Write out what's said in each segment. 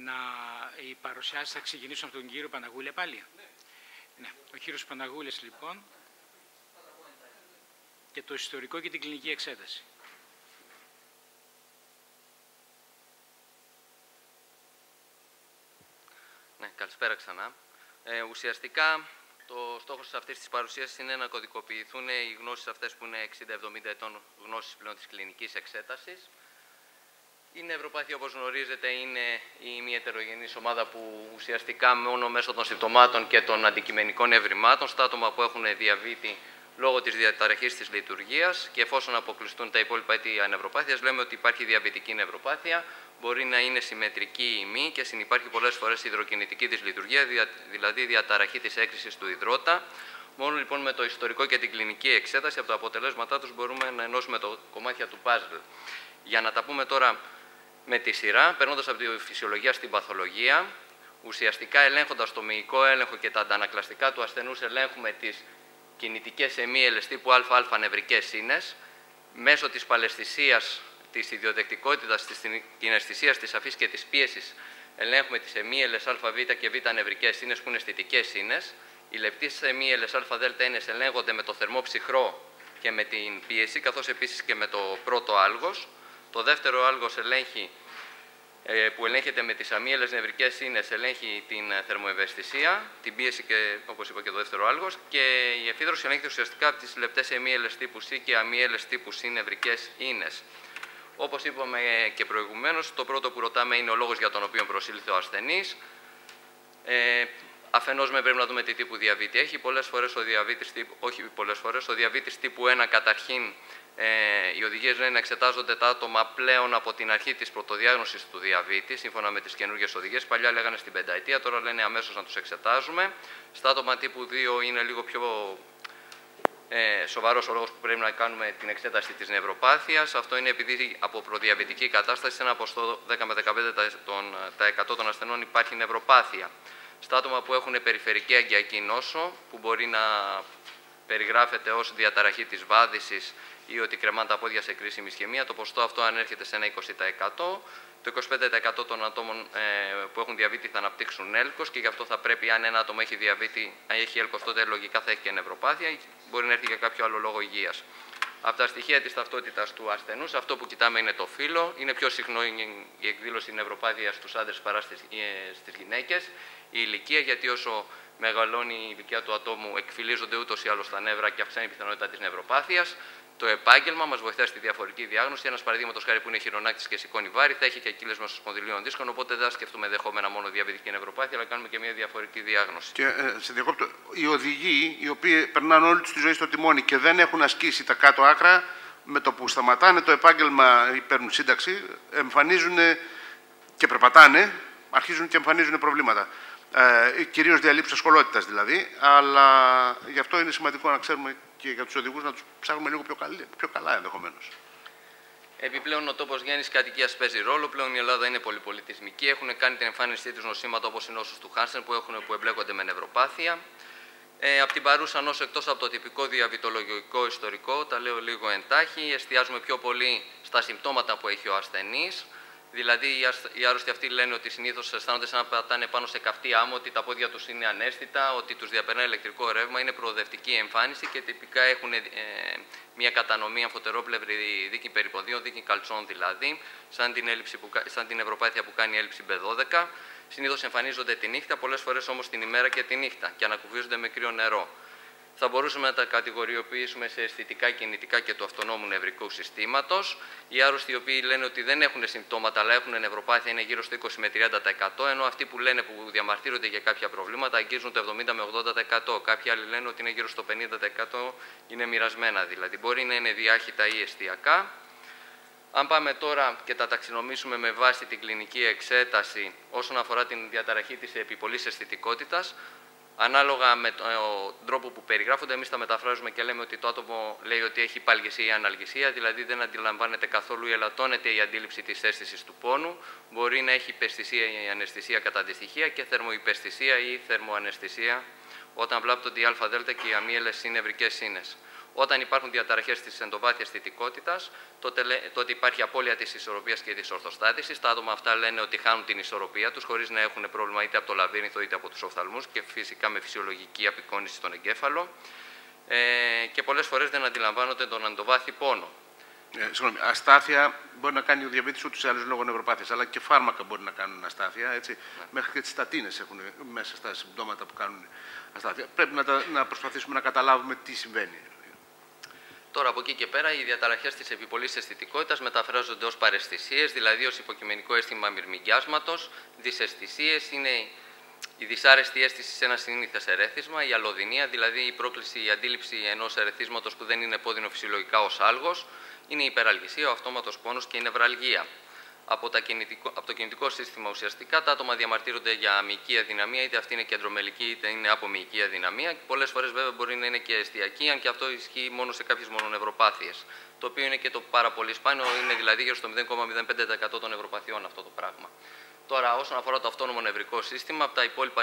να οι παρουσιάσεις θα ξεκινήσουν από τον κύριο Παναγούλη πάλι. Ναι. ναι. Ο κύριος Παναγούλης λοιπόν και το ιστορικό και την κλινική εξέταση. Ναι, καλησπέρα ξανά. Ε, ουσιαστικά το στόχος αυτής της παρουσίασης είναι να κωδικοποιηθούν οι γνώσεις αυτές που είναι 60-70 ετών γνώσεις πλέον της κλινικής εξέτασης η νευροπάθεια, όπως γνωρίζετε, είναι η μη ετερογενής ομάδα που ουσιαστικά μόνο μέσω των συμπτωμάτων και των αντικειμενικών ευρημάτων στα άτομα που έχουν διαβήτη λόγω της διαταραχής της λειτουργίας και εφόσον αποκλειστούν τα υπόλοιπα αίτια νευροπάθειας, λέμε ότι υπάρχει διαβητική νευροπάθεια, μπορεί να είναι συμμετρική ή μη και συνυπάρχει πολλές φορές υδροκινητική της λειτουργία, δηλαδή διαταραχή της έκρησης του υδρότα. Μόνο λοιπόν με το ιστορικό και την κλινική εξέταση από τα αποτελέσματά τους μπορούμε να ενώσουμε το κομμάτια του puzzle. Για να τα πούμε τώρα με τη σειρά, περνώντας από τη φυσιολογία στην παθολογία, ουσιαστικά ελέγχοντας το μυϊκό έλεγχο και τα αντανακλαστικά του ασθενούς, ελέγχουμε τις κινητικές εμίελες τύπου ΑΑ νευρικές ίνε, μέσω της παλαισθησίας, της ιδιοδεκτικότητας, της κιναισθησία, της αφής και της πίεσης, ελέγχουμε τις εμίελες ΑΒ και Β νευρικές ίνε που είναι αισθητικές ίνε. Οι λεπτές εμίελες ΑΔ ίνε ελέγχονται με το θερμό ψυχρό και με την πίεση, καθώς επίσης και με το πρώτο άλγος. Το δεύτερο άλγος ελέγχει, ε, που ελέγχεται με τις αμύελες νευρικές σύνες, ελέγχει την ε, θερμοευαισθησία, την πίεση και όπως είπα και το δεύτερο άλγος και η εφίδρωση ελέγχεται ουσιαστικά από τις λεπτές αμύελες τύπου C και αμύελες τύπου C νευρικές ίνες. Όπως είπαμε και προηγουμένως, το πρώτο που ρωτάμε είναι ο λόγος για τον οποίο προσήλθε ο ασθενής. Ε, Αφενός με πρέπει να δούμε τι τύπου διαβήτη έχει. Πολλές φορές ο διαβήτης τύπου, όχι πολλές φορές, ο διαβήτης τύπου 1 καταρχήν ε, οι οδηγίες λένε να εξετάζονται τα άτομα πλέον από την αρχή της πρωτοδιάγνωσης του διαβήτη, σύμφωνα με τις καινούργιες οδηγίες. Παλιά λέγανε στην πενταετία, τώρα λένε αμέσως να τους εξετάζουμε. Στα άτομα τύπου 2 είναι λίγο πιο ε, σοβαρός ο λόγος που πρέπει να κάνουμε την εξέταση της νευροπάθειας. Αυτό είναι επειδή από προδιαβητική κατάσταση, σε ένα ποσοστό 10 με 15% των ασθενών υπάρχει νευροπάθεια στα άτομα που έχουν περιφερική αγκιακή νόσο, που μπορεί να περιγράφεται ως διαταραχή της βάδισης ή ότι κρεμάνε τα πόδια σε κρίσιμη ισχυμία, το ποσοστό αυτό ανέρχεται σε ένα 20%. Το 25% των ατόμων ε, που έχουν διαβήτη θα αναπτύξουν έλκος και γι' αυτό θα πρέπει, αν ένα άτομο έχει διαβήτη, αν έχει έλκος, τότε λογικά θα έχει και νευροπάθεια ή μπορεί να έρθει για κάποιο άλλο λόγο υγείας. Από τα στοιχεία της ταυτότητας του ασθενούς, αυτό που κοιτάμε είναι το φύλλο. Είναι πιο συχνό η εκδήλωση νευροπάθειας στους άντρες παρά στις ε, γυναίκες. Η ηλικία, γιατί όσο μεγαλώνει η ηλικία του ατόμου, εκφυλίζονται ούτως ή άλλως τα νεύρα και αυξάνει η πιθανότητα της νευροπάθειας. Το επάγγελμα μας βοηθά στη διαφορική διάγνωση. Ένας παραδείγματος χάρη που είναι χειρονάκτης και σηκώνει βάρη θα έχει και κύλες μεσοσπονδυλίων δίσκων. Οπότε δεν θα σκεφτούμε δεχόμενα μόνο διαβητική νευροπάθεια, αλλά κάνουμε και μια διαφορική διάγνωση. Και ε, σε διακόπτω, οι οδηγοί, οι οποίοι περνάνε όλη τους τη ζωή στο τιμόνι και δεν έχουν ασκήσει τα κάτω άκρα, με το που σταματάνε το επάγγελμα ή παίρνουν σύνταξη, εμφανίζουν και περπατάνε, αρχίζουν και εμφανίζουν προβλήματα. Ε, κυρίως διαλύψεις σχολότητας δηλαδή, αλλά γι' αυτό είναι σημαντικό να ξέρουμε και για τους οδηγούς να τους ψάχνουμε λίγο πιο, καλή, πιο καλά ενδεχομένως. Επιπλέον, ο τόπος γέννησης κατοικίας παίζει ρόλο. Πλέον η Ελλάδα είναι πολυπολιτισμική. Έχουν κάνει την εμφάνισή τους νοσήματα όπως οι νόσου του Χάνσεν που, έχουν, που εμπλέκονται με νευροπάθεια. Ε, από την παρούσα νόσο, εκτός από το τυπικό διαβητολογικό ιστορικό, τα λέω λίγο εντάχει, εστιάζουμε πιο πολύ στα συμπτώματα που έχει ο ασθενής, Δηλαδή, οι άρρωστοι αυτοί λένε ότι συνήθως αισθάνονται σαν να πατάνε πάνω σε καυτή άμμο, ότι τα πόδια τους είναι ανέστητα, ότι τους διαπερνάει ηλεκτρικό ρεύμα, είναι προοδευτική εμφάνιση και τυπικά έχουν ε, μια κατανομή αμφωτερόπλευρη δίκη περιποδίων, δίκη καλτσών δηλαδή, σαν την, έλλειψη που, σαν την ευρωπάθεια που κάνει έλλειψη B12. Συνήθως εμφανίζονται τη νύχτα, πολλές φορές όμως την ημέρα και τη νύχτα και ανακουβίζονται με κρύο νερό θα μπορούσαμε να τα κατηγοριοποιήσουμε σε αισθητικά κινητικά και του αυτονόμου νευρικού συστήματος. Οι άρρωστοι οι οποίοι λένε ότι δεν έχουν συμπτώματα αλλά έχουν νευροπάθεια είναι γύρω στο 20 με 30%, ενώ αυτοί που λένε που διαμαρτύρονται για κάποια προβλήματα αγγίζουν το 70 με 80%. Κάποιοι άλλοι λένε ότι είναι γύρω στο 50% είναι μοιρασμένα δηλαδή. Μπορεί να είναι διάχυτα ή εστιακά. Αν πάμε τώρα και τα ταξινομήσουμε με βάση την κλινική εξέταση όσον αφορά την διαταραχή της επιπολής αισθητικότητας, Ανάλογα με τον τρόπο που περιγράφονται, εμείς τα μεταφράζουμε και λέμε ότι το άτομο λέει ότι έχει παλγεσία ή αναλγησία, δηλαδή δεν αντιλαμβάνεται καθόλου ή ελαττώνεται η αντίληψη της αίσθησης του πόνου. Μπορεί να έχει υπαισθησία ή αναισθησία κατά αντιστοιχεία και θερμοϊπαισθησία ή θερμοαναισθησία όταν βλάπτονται οι ΑΔ και οι αμύελες συνευρικέ σύνες. Όταν υπάρχουν διαταραχές της εντοβάθεια θητικότητα, τότε, τότε υπάρχει απώλεια της ισορροπίας και της ορθοστάτησης. Τα άτομα αυτά λένε ότι χάνουν την ισορροπία τους χωρίς να έχουν πρόβλημα είτε από το λαβύρινθο είτε από τους οφθαλμούς και φυσικά με φυσιολογική απεικόνηση στον εγκέφαλο. Ε, και πολλές φορές δεν αντιλαμβάνονται τον αντοβάθη πόνο. Ε, συγγνώμη, αστάθεια μπορεί να κάνει ο διαβήτης ούτως ή άλλως λόγω νευροπάθειας, αλλά και φάρμακα μπορεί να κάνουν αστάθεια. Έτσι. Ναι. Μέχρι και τις στατίνες έχουν μέσα στα συμπτώματα που κάνουν αστάθεια. Πρέπει να, τα, να προσπαθήσουμε να καταλάβουμε τι συμβαίνει. Τώρα από εκεί και πέρα οι διαταραχές της επιπολής αισθητικότητας μεταφράζονται ως παρεστησίε, δηλαδή ως υποκειμενικό αίσθημα μυρμηγκιάσματος. Δυσαισθησίες είναι η δυσάρεστη αίσθηση σε ένα συνήθες ερέθισμα, η αλλοδυνία, δηλαδή η πρόκληση, η αντίληψη ενός ερεθίσματος που δεν είναι πόδινο φυσιολογικά ως άλγος, είναι η υπεραλγησία, ο αυτόματος πόνος και η νευραλγία από, τα κινητικό, από το κινητικό σύστημα ουσιαστικά τα άτομα διαμαρτύρονται για μυϊκή αδυναμία, είτε αυτή είναι κεντρομελική είτε είναι απομυϊκή αδυναμία. Πολλές φορές βέβαια μπορεί να είναι και αιστιακή, αν και αυτό ισχύει μόνο σε κάποιες μονονευροπάθειε. Το οποίο είναι και το πάρα πολύ σπάνιο, είναι δηλαδή γύρω στο 0,05% των νευροπαθειών αυτό το πράγμα. Τώρα, όσον αφορά το αυτόνομο νευρικό σύστημα, από τα υπόλοιπα,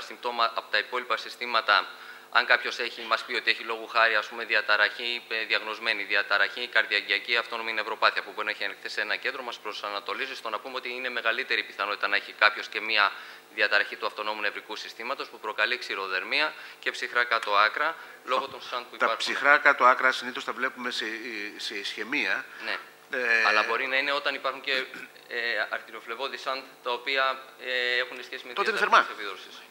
από τα υπόλοιπα συστήματα αν κάποιος έχει, μας πει ότι έχει λόγου χάρη ας πούμε, διαταραχή, ε, διαγνωσμένη διαταραχή, καρδιαγγειακή αυτόνομη νευροπάθεια που μπορεί να έχει ανοιχτεί σε ένα κέντρο, μας προσανατολίζει στο να πούμε ότι είναι μεγαλύτερη πιθανότητα να έχει κάποιος και μία διαταραχή του αυτονόμου νευρικού συστήματος που προκαλεί ξηροδερμία και ψυχρά κάτω άκρα λόγω των σαντ που υπάρχουν. Τα ψυχρά κάτω άκρα συνήθως τα βλέπουμε σε, σε ισχυμία. Ναι. Ε... Αλλά μπορεί να είναι όταν υπάρχουν και ε, αρτηριοφλεβόδη σαντ τα οποία ε, έχουν σχέση με Τότε είναι θερμά.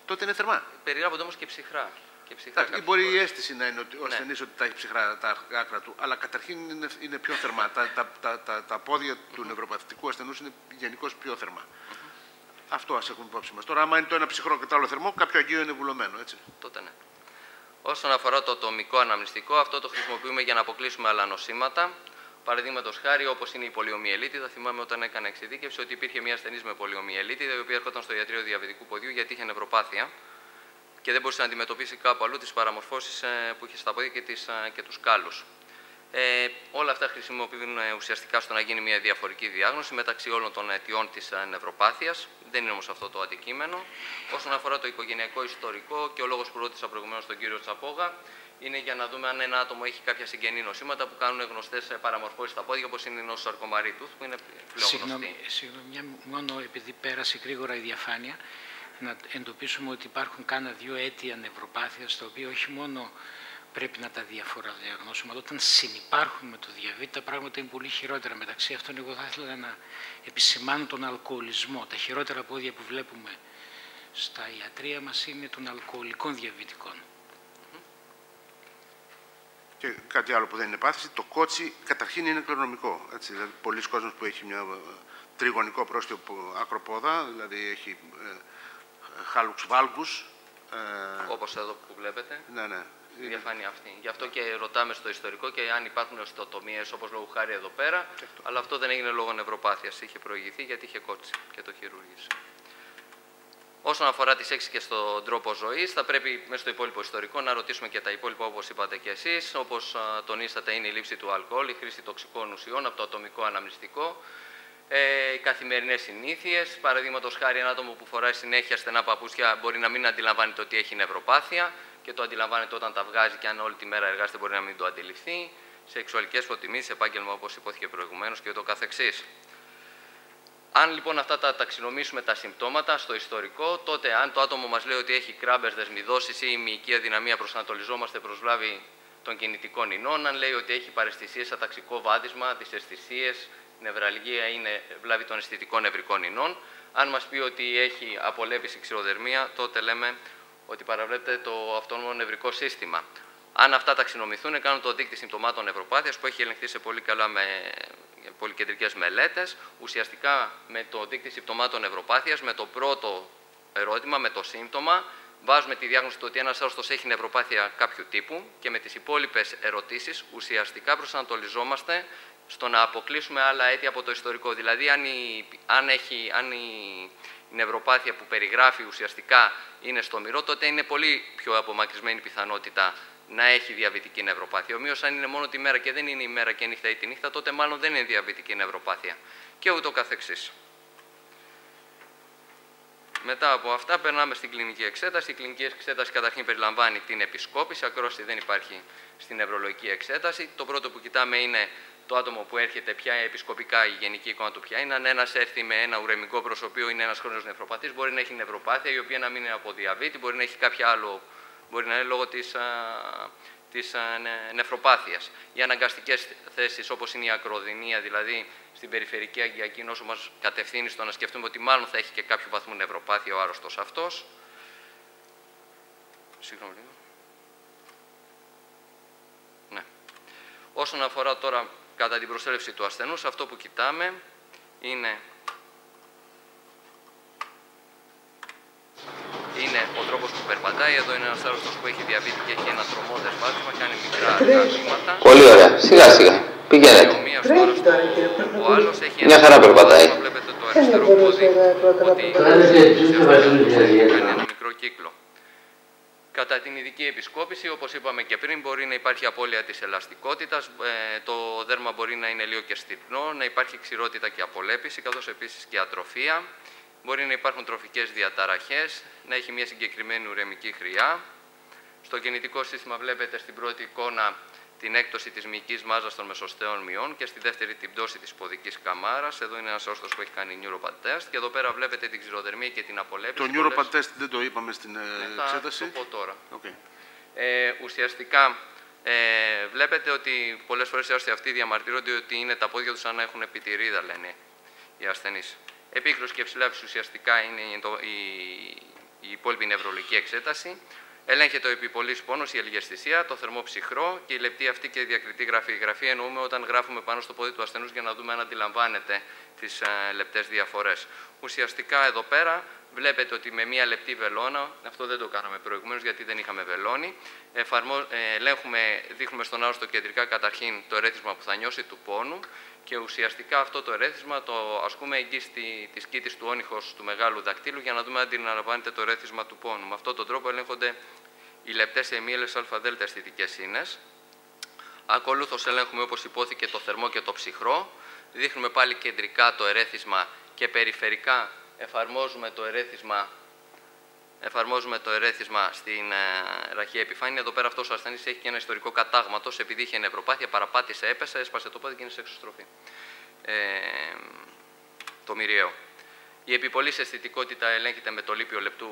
Τότε είναι θερμά. Περιγράφονται όμως και ψυχρά και ψυχρά. μπορεί η αίσθηση να είναι ότι ο ναι. ασθενής ότι τα έχει ψυχρά τα άκρα του, αλλά καταρχήν είναι, είναι πιο θερμά. τα, τα, τα, τα, τα πόδια του νευροπαθητικού ασθενούς είναι γενικώς πιο θερμά. Αυτό ας έχουμε υπόψη μας. Τώρα, άμα είναι το ένα ψυχρό και το άλλο θερμό, κάποιο αγγείο είναι βουλωμένο, έτσι. Τότε ναι. Όσον αφορά το ατομικό αναμνηστικό, αυτό το χρησιμοποιούμε για να αποκλείσουμε άλλα νοσήματα. Παραδείγματος χάρη, όπως είναι η πολιομιελίτη, θα θυμάμαι όταν έκανα εξειδίκευση ότι υπήρχε μια ασθενής με πολιομιελίτη, η οποία έρχονταν στο ιατρείο διαβητικού ποδιού γιατί είχε νευροπάθεια και δεν μπορούσε να αντιμετωπίσει κάπου αλλού τις παραμορφώσεις ε, που είχε στα πόδια και, τις, ε, και τους κάλους. Ε, όλα αυτά χρησιμοποιούν ε, ουσιαστικά στο να γίνει μια διαφορική διάγνωση μεταξύ όλων των αιτιών της νευροπάθειας. Δεν είναι όμως αυτό το αντικείμενο. Όσον αφορά το οικογενειακό ιστορικό και ο λόγος που ρώτησα προηγουμένως τον κύριο Τσαπόγα, είναι για να δούμε αν ένα άτομο έχει κάποια συγγενή νοσήματα που κάνουν γνωστές παραμορφώσεις στα πόδια, όπως είναι η νόσο σαρκομαρίτου, που είναι πλέον Συγγνώμη, συγγνώμη, μόνο επειδή πέρασε γρήγορα η διαφάνεια, να εντοπίσουμε ότι υπάρχουν κάνα δύο αίτια νευροπάθειας, τα οποία όχι μόνο πρέπει να τα διαφοραδιαγνώσουμε, αλλά όταν συνεπάρχουν με το διαβήτη, τα πράγματα είναι πολύ χειρότερα. Μεταξύ αυτών, εγώ θα ήθελα να επισημάνω τον αλκοολισμό. Τα χειρότερα πόδια που βλέπουμε στα ιατρία μας είναι των αλκοολικών διαβητικών. Και κάτι άλλο που δεν είναι πάθηση, το κότσι καταρχήν είναι κληρονομικό. Έτσι, δηλαδή, πολλοί κόσμοι που έχει μια ε, τριγωνικό πρόστιο άκροπόδα, δηλαδή έχει ε, χάλουξ βάλγους. Ε, Όπως εδώ που βλέπετε. Ναι, ναι. Η διαφάνεια αυτή. Γι' αυτό και ρωτάμε στο ιστορικό και αν υπάρχουν οστοτομίε όπως λόγω χάρη εδώ πέρα. Αλλά αυτό δεν έγινε λόγω νευροπάθειας. Είχε προηγηθεί γιατί είχε κότσι και το χειρούργησε. Όσον αφορά τις έξι και στον τρόπο ζωής, θα πρέπει μέσα στο υπόλοιπο ιστορικό να ρωτήσουμε και τα υπόλοιπα όπως είπατε και εσείς. Όπως τονίσατε, είναι η λήψη του αλκοόλ, η χρήση τοξικών ουσιών από το ατομικό αναμνηστικό, ε, οι καθημερινές συνήθειες. Παραδείγματος χάρη, ένα άτομο που φοράει συνέχεια στενά παπούτσια μπορεί να μην αντιλαμβάνεται ότι έχει νευροπάθεια και το αντιλαμβάνεται όταν τα βγάζει και αν όλη τη μέρα εργάζεται μπορεί να μην το αντιληφθεί. Σεξουαλικές υποτιμήσει, επάγγελμα όπως υπόθηκε προηγουμένως και το καθεξής. Αν λοιπόν αυτά τα ταξινομήσουμε τα συμπτώματα στο ιστορικό, τότε αν το άτομο μας λέει ότι έχει κράμπες, δεσμιδώσεις ή μυϊκή αδυναμία, προσανατολιζόμαστε προς βλάβη των κινητικών ινών. Αν λέει ότι έχει παρεστησίε, αταξικό βάδισμα, δυσαισθησίες, νευραλγία είναι βλάβη των αισθητικών νευρικών ινών. Αν μας πει ότι έχει απολέπιση ξηροδερμία, τότε λέμε ότι παραβλέπεται το αυτόνομο νευρικό σύστημα. Αν αυτά ταξινομηθούν, κάνουν το δείκτη συμπτωμάτων νευροπάθειας που έχει ελεγχθεί σε πολύ καλά με πολυκεντρικές μελέτες. Ουσιαστικά με το δείκτη συμπτωμάτων νευροπάθειας, με το πρώτο ερώτημα, με το σύμπτωμα, βάζουμε τη διάγνωση του ότι ένας άρρωστος έχει νευροπάθεια κάποιου τύπου και με τις υπόλοιπες ερωτήσεις ουσιαστικά προσανατολιζόμαστε στο να αποκλείσουμε άλλα αίτια από το ιστορικό. Δηλαδή, αν η, αν έχει, αν η νευροπάθεια που περιγράφει ουσιαστικά είναι στο μυρό, τότε είναι πολύ πιο απομακρυσμένη πιθανότητα να έχει διαβητική νευροπάθεια. Ομοίω, αν είναι μόνο τη μέρα και δεν είναι η μέρα και νύχτα ή τη νύχτα, τότε μάλλον δεν είναι διαβητική νευροπάθεια. Και ούτω καθεξής. μετά από αυτά περνάμε στην κλινική εξέταση. Η κλινική εξέταση καταρχήν περιλαμβάνει την επισκόπηση, ακρόαση δεν υπάρχει στην νευρολογική εξέταση. Το πρώτο που κοιτάμε είναι το άτομο που έρχεται, ποια επισκοπικά η γενική εικόνα του ποια είναι. Αν ένας έρθει με ένα ουρεμικό προσωπείο, είναι ένας χρόνο νευροπαθής, μπορεί να έχει νευροπάθεια η οποία να μην είναι από διαβήτη, μπορεί να έχει κάποια άλλο, μπορεί να είναι λόγω της της νεφροπάθειας. Οι αναγκαστικές θέσεις όπως είναι η ακροδυνία, δηλαδή στην περιφερική αγκιακή νόσο μας κατευθύνει στο να σκεφτούμε ότι μάλλον θα έχει και κάποιο βαθμό νευροπάθεια ο άρρωστος αυτός. Συγγνώμη Ναι. Όσον αφορά τώρα κατά την προσέλευση του ασθενούς, αυτό που κοιτάμε είναι είναι ο τρόπος που περπατάει. Εδώ είναι ένας άρρωστος που έχει διαβήτη και έχει ένα τρομόδε βάθημα, κάνει μικρά βήματα. Πολύ ωραία. Σιγά σιγά. Πηγαίνετε. Ο άλλος έχει Μια χαρά περπατάει. Βλέπετε το αριστερό πόδι ότι κάνει ένα μικρό κύκλο. Κατά την ειδική επισκόπηση, όπως είπαμε και πριν, μπορεί να υπάρχει απώλεια της ελαστικότητας, ε, το δέρμα μπορεί να είναι λίγο και στυπνό, να υπάρχει ξηρότητα και απολέπιση, καθώς επίσης και ατροφία. Μπορεί να υπάρχουν τροφικές διαταραχές, να έχει μια συγκεκριμένη ουρεμική χρειά. Στο γεννητικό σύστημα βλέπετε στην πρώτη εικόνα την έκπτωση της μυϊκής μάζας των μεσοστέων μειών και στη δεύτερη την πτώση της ποδικής καμάρας. Εδώ είναι ένας όρθος που έχει κάνει neuropad test και εδώ πέρα βλέπετε την ξηροδερμία και την απολέπιση. Το neuropad test δεν το είπαμε στην ε, ναι, εξέταση. Θα το πω τώρα. Okay. Ε, ουσιαστικά ε, βλέπετε ότι πολλές φορές οι αυτοί διαμαρτύρονται ότι είναι τα πόδια τους σαν να έχουν επιτηρίδα, λένε οι ασθενείς. Επίκρουση και ψηλάφιση ουσιαστικά είναι η, η υπόλοιπη νευρολογική εξέταση. Ελέγχεται ο επιπολής πόνος, η ελγεστησία, το θερμό ψυχρό και η λεπτή αυτή και η διακριτή γραφή. Η γραφή εννοούμε όταν γράφουμε πάνω στο πόδι του ασθενούς για να δούμε αν αντιλαμβάνεται τις ε, λεπτές διαφορές. Ουσιαστικά εδώ πέρα βλέπετε ότι με μία λεπτή βελόνα, αυτό δεν το κάναμε προηγουμένως γιατί δεν είχαμε βελόνι, εφαρμο, ε, ελέγχουμε, δείχνουμε στον άρρωστο κεντρικά καταρχήν το ερέθισμα που θα νιώσει του πόνου και ουσιαστικά αυτό το ερέθισμα το ασκούμε εκεί στη, της κήτης του όνυχος του μεγάλου δακτύλου για να δούμε αν αντιλαμβάνεται το ερέθισμα του πόνου. Με αυτόν τον τρόπο ελέγχονται οι λεπτές εμίελες ΑΔ αισθητικές ίνες. Ακολούθως ελέγχουμε όπως υπόθηκε το θερμό και το ψυχρό. Δείχνουμε πάλι κεντρικά το ερέθισμα και περιφερικά εφαρμόζουμε το ερέθισμα εφαρμόζουμε το ερέθισμα στην ε, ραχαία επιφάνεια. Εδώ πέρα αυτός ο ασθενής έχει και ένα ιστορικό κατάγματο επειδή είχε νευροπάθεια, παραπάτησε, έπεσε, έσπασε το πόδι και είναι σε εξωστροφή. Ε, το μυριαίο. Η επιπολής αισθητικότητα ελέγχεται με το λίπιο, λεπτού,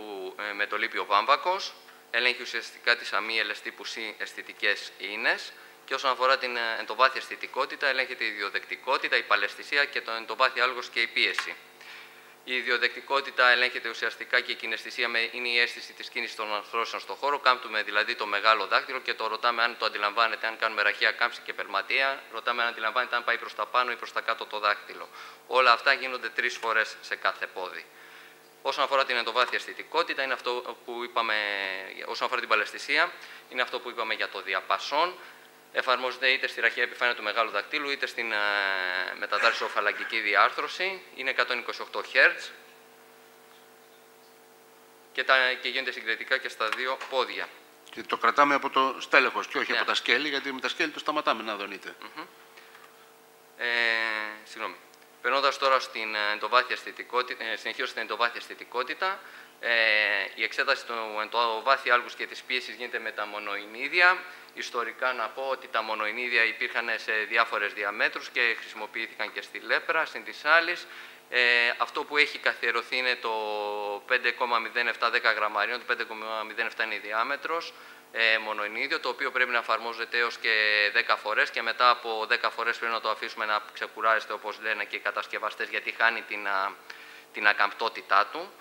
ε, με το λίπιο βάμβακος. Ελέγχει ουσιαστικά τις αμύελες τύπου C αισθητικές ίνες. Και όσον αφορά την ε, εντοβάθεια αισθητικότητα, ελέγχεται η ιδιοδεκτικότητα, η παλαισθησία και το εντοβάθεια άλγος και η πίεση. Η ιδιοδεκτικότητα ελέγχεται ουσιαστικά και η κιναισθησία είναι η αίσθηση της κίνησης των ανθρώπων στον χώρο. Κάμπτουμε δηλαδή το μεγάλο δάκτυλο και το ρωτάμε αν το αντιλαμβάνεται, αν κάνουμε ραχαία κάμψη και περματεία. Ρωτάμε αν αντιλαμβάνεται αν πάει προς τα πάνω ή προς τα κάτω το δάκτυλο. Όλα αυτά γίνονται τρεις φορές σε κάθε πόδι. Όσον αφορά την εντοβάθεια αισθητικότητα, είναι αυτό που είπαμε, όσον αφορά την παλαιστησία, είναι αυτό που είπαμε για το διαπασόν εφαρμόζεται είτε στη ραχαία επιφάνεια του μεγάλου δακτύλου είτε στην ε, μετατάρσιο-φαλαγγική διάρθρωση. Είναι 128 Hz και, τα, και γίνεται συγκριτικά και στα δύο πόδια. Και το κρατάμε από το στέλεχος και όχι ναι. από τα σκέλη, γιατί με τα σκέλη το σταματάμε να δονείτε. Mm -hmm. ε, συγγνώμη. Περνώντας τώρα στην εντοβάθεια αισθητικότητα, ε, συνεχίζω στην εντοβάθεια αισθητικότητα, ε, η εξέταση του εντοβάθεια άλγους και της πίεσης γίνεται με τα μονοϊνίδια. Ιστορικά να πω ότι τα μονοϊνίδια υπήρχαν σε διάφορες διαμέτρους και χρησιμοποιήθηκαν και στη λέπρα, στην της άλλης. Ε, αυτό που έχει καθιερωθεί είναι το 5,0710 γραμμαρίων, το 5,07 είναι η διάμετρος, ε, μονοϊνίδιο, το οποίο πρέπει να εφαρμόζεται έως και 10 φορές και μετά από 10 φορές πρέπει να το αφήσουμε να ξεκουράζεται όπως λένε και οι κατασκευαστές γιατί χάνει την, την ακαμπτότητά του.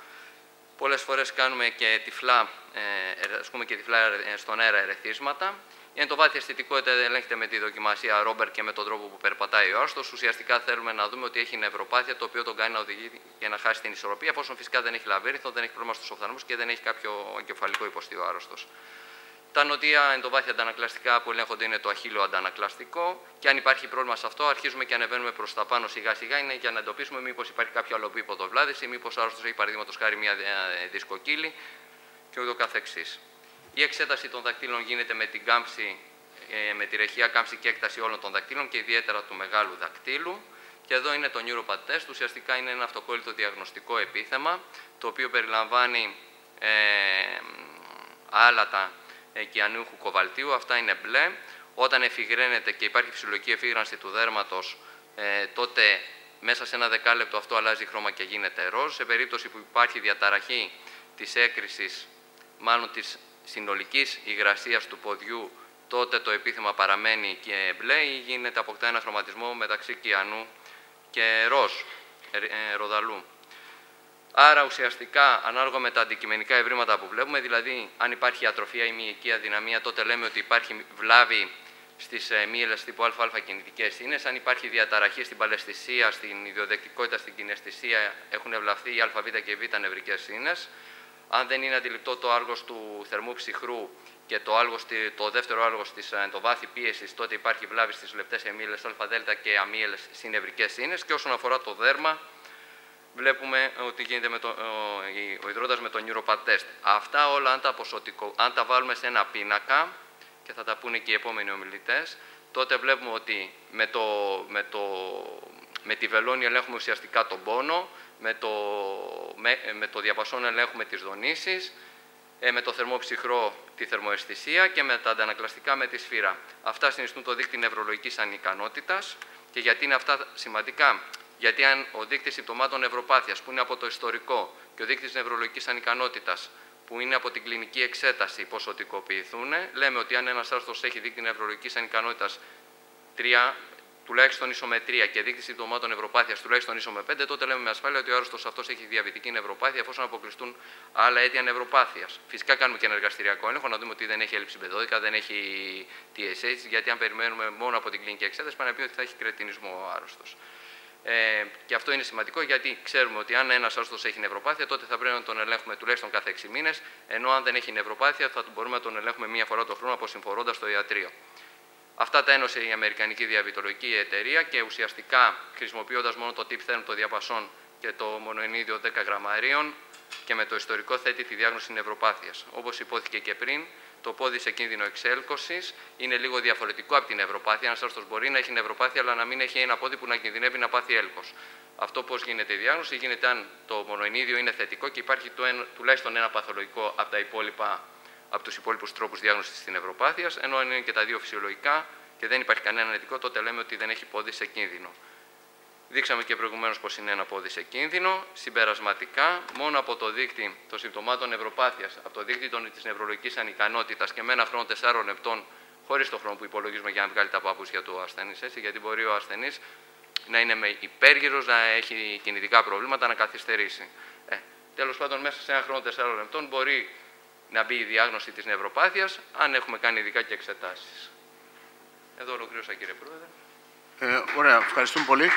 Πολλές φορές κάνουμε και τυφλά, ε, και τυφλά ε, στον αέρα ερεθίσματα. Η εντοβάθεια αισθητικότητα ελέγχεται με τη δοκιμασία Ρόμπερ και με τον τρόπο που περπατάει ο άρρωστο. Ουσιαστικά θέλουμε να δούμε ότι έχει νευροπάθεια, το οποίο τον κάνει να οδηγεί για να χάσει την ισορροπία, εφόσον φυσικά δεν έχει λαβύριθο, δεν έχει πρόβλημα στους οφθαλμούς και δεν έχει κάποιο εγκεφαλικό υποστή ο άρρωστος. Τα νοτία εντοβάθεια αντανακλαστικά που ελέγχονται είναι το αχύλο αντανακλαστικό και αν υπάρχει πρόβλημα σε αυτό, αρχίζουμε και ανεβαίνουμε προς τα πάνω σιγά σιγά. Είναι για να εντοπίσουμε μήπως υπάρχει κάποιο άλλο επίπεδο βλάβηση, μήπως ο άρρωστο έχει παραδείγματος χάρη μια ε, δισκοκύλη και ούτω καθεξής. Η εξέταση των δακτύλων γίνεται με την κάμψη, ε, με τη ρεχεία κάμψη και έκταση όλων των δακτύλων και ιδιαίτερα του μεγάλου δακτύλου Και εδώ είναι το Neuropad Test. Ουσιαστικά είναι ένα αυτοκόλλητο διαγνωστικό επίθεμα, το οποίο περιλαμβάνει ε, άλατα οικιανούχου κοβαλτίου. Αυτά είναι μπλε. Όταν εφηγραίνεται και υπάρχει φυσιολογική εφήγρανση του δέρματος, ε, τότε μέσα σε ένα δεκάλεπτο αυτό αλλάζει χρώμα και γίνεται ροζ. Σε περίπτωση που υπάρχει διαταραχή της έκρησης, μάλλον της συνολικής υγρασίας του ποδιού, τότε το επίθεμα παραμένει και μπλε ή γίνεται αποκτά ένα χρωματισμό μεταξύ κιανού και ροζ, ε, ε, ροδαλού. Άρα ουσιαστικά ανάλογα με τα αντικειμενικά ευρήματα που βλέπουμε, δηλαδή αν υπάρχει ατροφία ή μυϊκή αδυναμία, τότε λέμε ότι υπάρχει βλάβη στις ε, μη τύπου ΑΑ κινητικές ίνε. Αν υπάρχει διαταραχή στην παλαιστησία, στην ιδιοδεκτικότητα, στην κιναισθησία, έχουν ευλαφθεί οι ΑΒ και Β νευρικές ίνες. Αν δεν είναι αντιληπτό το άργος του θερμού ψυχρού και το, άλγος, το δεύτερο άργος της ε, το βάθη πίεσης, τότε υπάρχει βλάβη στις λεπτές εμίλε ΑΔ και αμύελες συνευρικές ίνες. Και όσον αφορά το δέρμα, βλέπουμε ότι γίνεται με το, ο, ο υδρότας με το Neuropad test. Αυτά όλα, αν τα, αν τα βάλουμε σε ένα πίνακα, και θα τα πούνε και οι επόμενοι ομιλητές, τότε βλέπουμε ότι με, το, με, το, με τη βελόνη ελέγχουμε ουσιαστικά τον πόνο, με το, με, με το διαπασόν ελέγχουμε τις δονήσεις, ε, με το θερμό ψυχρό τη θερμοαισθησία και με τα αντανακλαστικά με τη σφύρα. Αυτά συνιστούν το δείκτη νευρολογικής ανικανότητας και γιατί είναι αυτά σημαντικά. Γιατί αν ο δείκτης συμπτωμάτων νευροπάθειας που είναι από το ιστορικό και ο δείκτης νευρολογικής ανικανότητας που είναι από την κλινική εξέταση ποσοτικοποιηθούν, λέμε ότι αν ένας άρθρος έχει δείκτη νευρολογικής ανικανότητας 3, τουλάχιστον ίσο με 3 και δείκτη συμπτωμάτων νευροπάθειας τουλάχιστον ίσο με 5, τότε λέμε με ασφάλεια ότι ο άρρωστος αυτός έχει διαβητική νευροπάθεια εφόσον αποκλειστούν άλλα αίτια νευροπάθειας. Φυσικά κάνουμε και ένα εργαστηριακό έλεγχο να δούμε ότι δεν έχει έλλειψη πεδόδικα, δεν έχει TSH, γιατί αν περιμένουμε μόνο από την κλινική εξέταση, πάνε να πει ότι θα έχει κρετινισμό ο άρρωστος. Ε, και αυτό είναι σημαντικό γιατί ξέρουμε ότι αν ένας άρρωστο έχει νευροπάθεια, τότε θα πρέπει να τον ελέγχουμε τουλάχιστον κάθε 6 μήνες, ενώ αν δεν έχει νευροπάθεια, θα μπορούμε να τον ελέγχουμε μία φορά το χρόνο αποσυμφορώντας το ιατρείο. Αυτά τα ένωσε η Αμερικανική Διαβητολογική Εταιρεία και ουσιαστικά χρησιμοποιώντας μόνο το tip therm των διαπασών και το μονοενίδιο 10 γραμμαρίων και με το ιστορικό θέτει τη διάγνωση νευροπάθειας. Όπως υπόθηκε και πριν, το πόδι σε κίνδυνο εξέλκωσης είναι λίγο διαφορετικό από την νευροπάθεια. Ένας άρθρο μπορεί να έχει νευροπάθεια, αλλά να μην έχει ένα πόδι που να κινδυνεύει να πάθει έλκος. Αυτό πώς γίνεται η διάγνωση, γίνεται αν το μονοενίδιο είναι θετικό και υπάρχει το ένα, τουλάχιστον ένα παθολογικό από, τα υπόλοιπα, από τους υπόλοιπους τρόπους διάγνωσης της νευροπάθειας, ενώ αν είναι και τα δύο φυσιολογικά και δεν υπάρχει κανένα αρνητικό, τότε λέμε ότι δεν έχει πόδι σε κίνδυνο. Δείξαμε και προηγουμένως πως είναι ένα πόδι σε κίνδυνο. Συμπερασματικά, μόνο από το δείκτη των συμπτωμάτων νευροπάθειας, από το δείκτη της νευρολογικής ανικανότητας και με ένα χρόνο 4 λεπτών, χωρίς το χρόνο που υπολογίζουμε για να βγάλει τα παπούτσια του ασθενή, γιατί μπορεί ο ασθενής να είναι υπέργυρος, να έχει κινητικά προβλήματα, να καθυστερήσει. Ε, Τέλος πάντων, μέσα σε ένα χρόνο 4 λεπτών μπορεί να μπει η διάγνωση της νευροπάθειας, αν έχουμε κάνει ειδικά και εξετάσεις. Εδώ ολοκλήρωσα, κύριε Πρόεδρε. Ε, ωραία, ευχαριστούμε πολύ.